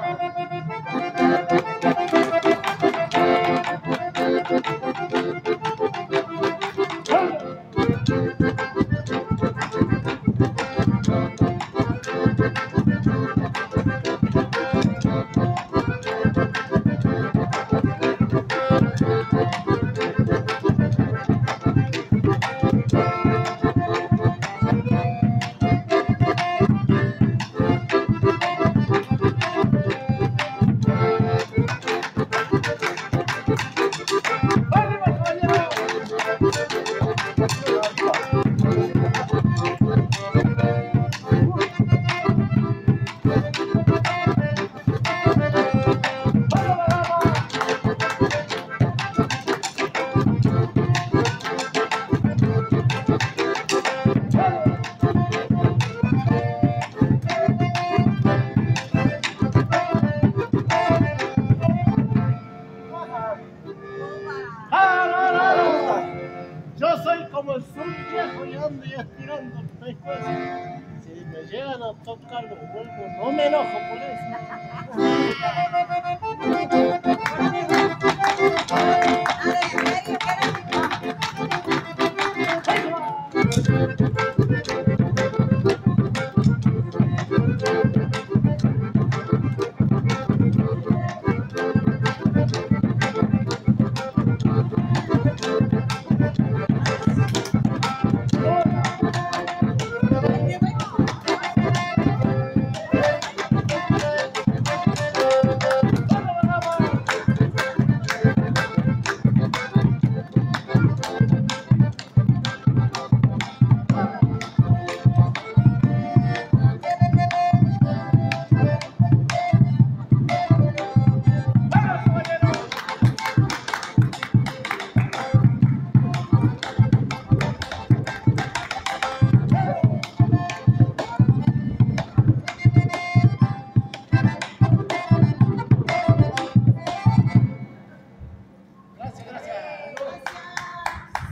Yo como el sur viejo y ando y estirando el pescuezo. Si me llegan a tocar los huevos, no me enojo por eso.